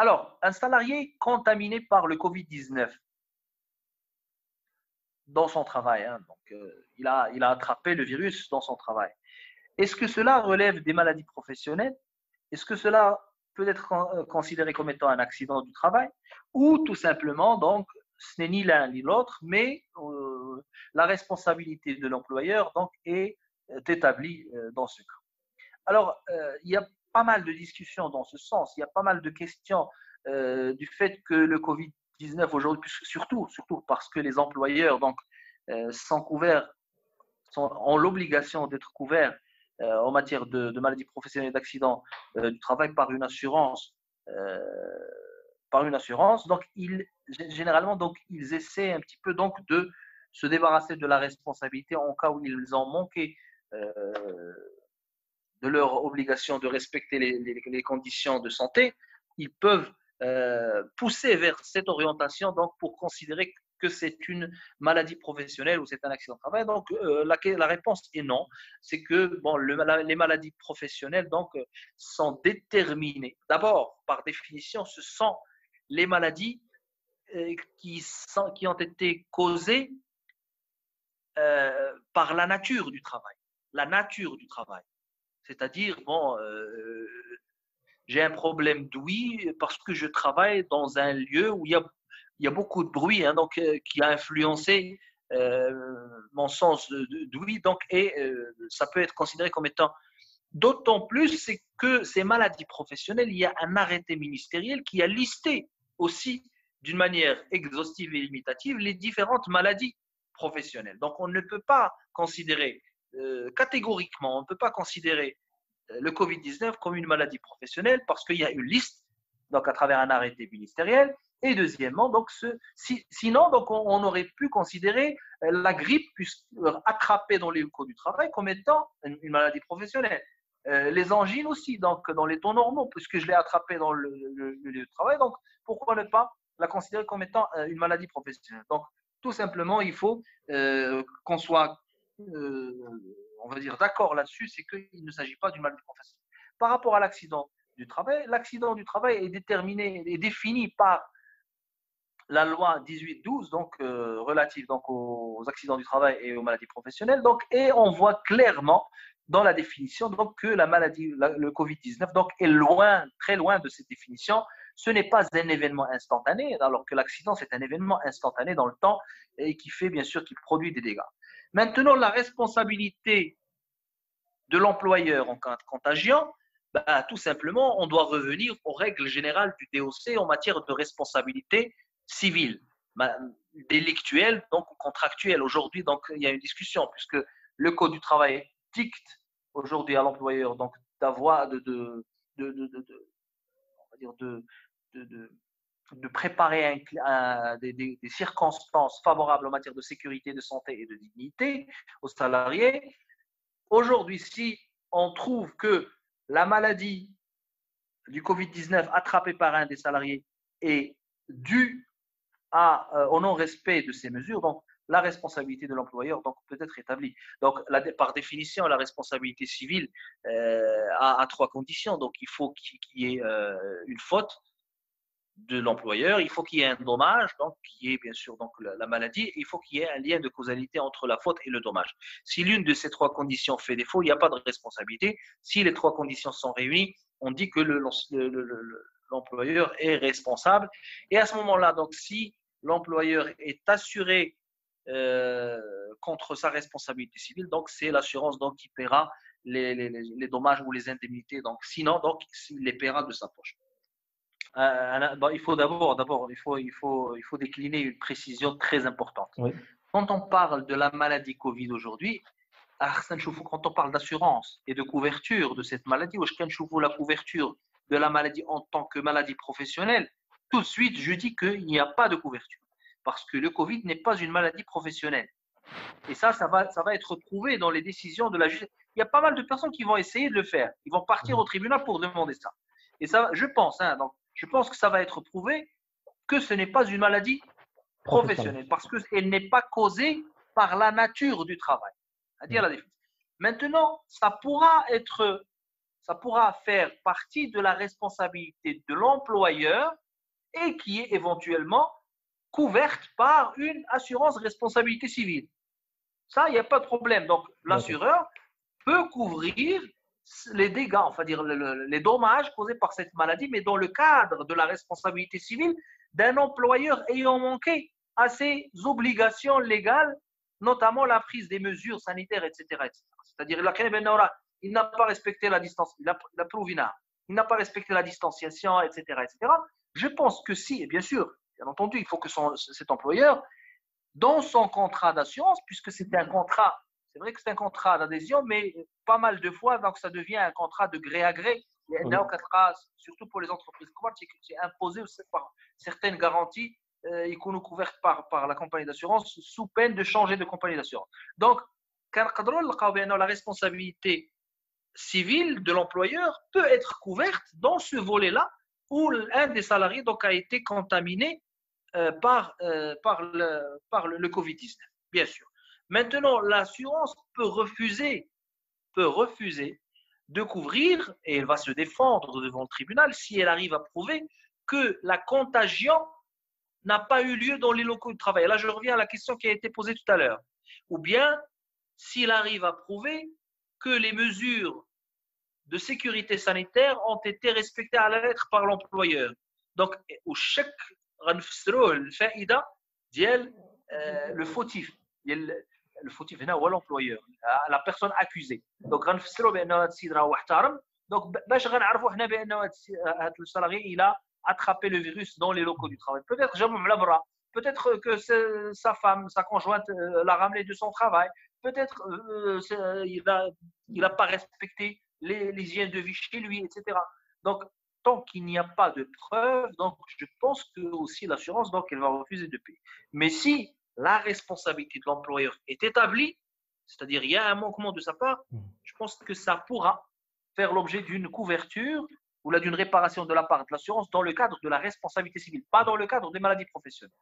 Alors, un salarié contaminé par le Covid-19 dans son travail, hein, donc euh, il, a, attrapé le virus dans son travail. Est-ce que cela relève des maladies professionnelles? Est-ce que cela peut être euh, considéré comme étant un accident du travail? Ou tout simplement, donc, ce n'est ni l'un ni l'autre, mais euh, la responsabilité de l'employeur donc est établie dans ce cas. Alors, il y a pas mal de discussions dans ce sens, il y a pas mal de questions du fait que le Covid-19 aujourd'hui, surtout, surtout parce que les employeurs donc, sont couverts, ont l'obligation d'être couverts euh, en matière de, maladies professionnelles et d'accidents euh, du travail par une assurance. Euh, par une assurance. Donc, ils, généralement, donc, ils essaient un petit peu donc, de se débarrasser de la responsabilité en cas où ils ont manqué de leur obligation de respecter les, conditions de santé. Ils peuvent pousser vers cette orientation donc, pour considérer que c'est une maladie professionnelle ou c'est un accident de travail Donc, euh, la, réponse est non. C'est que bon, le, les maladies professionnelles donc, euh, sont déterminées. D'abord, par définition, ce sont les maladies euh, qui, sont, qui, ont été causées par la nature du travail. La nature du travail. C'est-à-dire, bon, j'ai un problème d'ouïe parce que je travaille dans un lieu où il y a beaucoup de bruit hein, donc, euh, qui a influencé euh, mon sens d'ouïe. Donc, et euh, ça peut être considéré comme étant d'autant plus c'est que ces maladies professionnelles, il y a un arrêté ministériel qui a listé aussi d'une manière exhaustive et limitative les différentes maladies professionnelles. Donc, on ne peut pas considérer catégoriquement, on ne peut pas considérer le Covid-19 comme une maladie professionnelle parce qu'il y a une liste, donc à travers un arrêté ministériel, et deuxièmement, donc sinon, donc on, aurait pu considérer euh, la grippe attrapée dans les locaux du travail comme étant une, maladie professionnelle. Euh, les angines aussi, donc dans les taux normaux, puisque je l'ai attrapée dans le, lieu de travail. Donc, pourquoi ne pas la considérer comme étant euh, une maladie professionnelle? Donc, tout simplement, il faut qu'on soit, on va dire, d'accord là-dessus, c'est qu'il ne s'agit pas d'une maladie professionnelle. Par rapport à l'accident du travail, l'accident du travail est déterminé, est défini par la loi 1812, donc euh, relative donc aux accidents du travail et aux maladies professionnelles. Donc, et on voit clairement dans la définition donc que la maladie, le Covid-19, donc est loin, très loin de cette définition. Ce n'est pas un événement instantané, alors que l'accident c'est un événement instantané dans le temps et qui fait bien sûr qu'il produit des dégâts. Maintenant, la responsabilité de l'employeur en cas de contagion, bah, tout simplement, on doit revenir aux règles générales du DOC en matière de responsabilité civile, délictuelle, donc contractuelle. Aujourd'hui, il y a une discussion, puisque le Code du travail dicte aujourd'hui à l'employeur donc d'avoir de, de, de, de, de, préparer des, des, circonstances favorables en matière de sécurité, de santé et de dignité aux salariés. Aujourd'hui, si on trouve que la maladie du Covid-19 attrapée par un des salariés est due euh, au non-respect de ces mesures, donc la responsabilité de l'employeur peut être établie. Donc, par définition, la responsabilité civile euh, a, trois conditions. Donc, il faut qu'il y ait euh, une faute de l'employeur, il faut qu'il y ait un dommage, donc qui est bien sûr donc la, maladie, et il faut qu'il y ait un lien de causalité entre la faute et le dommage. Si l'une de ces trois conditions fait défaut, il n'y a pas de responsabilité. Si les trois conditions sont réunies, on dit que l'employeur est responsable. Et à ce moment-là, donc si l'employeur est assuré euh, contre sa responsabilité civile, donc c'est l'assurance donc qui paiera les, les, dommages ou les indemnités. Donc sinon, donc il les paiera de sa poche. Euh, il faut d'abord, d'abord, il faut, il faut, il faut décliner une précision très importante. Quand on parle de la maladie Covid aujourd'hui, quand on parle d'assurance et de couverture de cette maladie, ou la couverture de la maladie en tant que maladie professionnelle, tout de suite, je dis qu'il n'y a pas de couverture. Parce que le Covid n'est pas une maladie professionnelle. Et ça, ça va, ça va être prouvé dans les décisions de la justice. Il y a pas mal de personnes qui vont essayer de le faire. Ils vont partir au tribunal pour demander ça. Et ça, je pense, hein, donc, je pense que ça va être prouvé que ce n'est pas une maladie professionnelle parce qu'elle n'est pas causée par la nature du travail. La définition. Maintenant, ça pourra être ça pourra faire partie de la responsabilité de l'employeur et qui est éventuellement couverte par une assurance responsabilité civile. Ça, il n'y a pas de problème. Donc, l'assureur peut couvrir les dégâts, enfin dire les dommages causés par cette maladie, mais dans le cadre de la responsabilité civile d'un employeur ayant manqué à ses obligations légales, notamment la prise des mesures sanitaires, etc. C'est-à-dire, il n'a pas respecté la distance, la, la il n'a pas respecté la distanciation, etc., etc. Je pense que si, et bien sûr, bien entendu, il faut que cet employeur, dans son contrat d'assurance, puisque c'est un contrat, c'est vrai que c'est un contrat d'adhésion, mais pas mal de fois, donc ça devient un contrat de gré à gré. Surtout pour les entreprises c'est imposé par certaines garanties euh, couvertes par, par la compagnie d'assurance sous peine de changer de compagnie d'assurance. Donc, la responsabilité civile de l'employeur peut être couverte dans ce volet-là où un des salariés donc, a été contaminé euh, par, euh, par, le, par le, Covid-19, bien sûr. Maintenant, l'assurance peut refuser, peut refuser de couvrir, et elle va se défendre devant le tribunal si elle arrive à prouver que la contagion n'a pas eu lieu dans les locaux de travail. Là, je reviens à la question qui a été posée tout à l'heure. Ou bien, s'il arrive à prouver que les mesures de sécurité sanitaire ont été respectées à la lettre par l'employeur. Donc, au chèque, le faïda le fautif. Le fautif, c'est l'employeur, la personne accusée. Donc, donc, le salarié, il a attrapé le virus dans les locaux du travail. Peut-être Peut-être que sa femme, sa conjointe euh, l'a ramené de son travail. Peut-être euh, il n'a pas respecté les, hygiènes de vie chez lui, etc. Donc, tant qu'il n'y a pas de preuves, je pense que aussi l'assurance, elle va refuser de payer. Mais si la responsabilité de l'employeur est établie, c'est-à-dire il y a un manquement de sa part, mmh. je pense que ça pourra faire l'objet d'une couverture ou d'une réparation de la part de l'assurance dans le cadre de la responsabilité civile, pas dans le cadre des maladies professionnelles.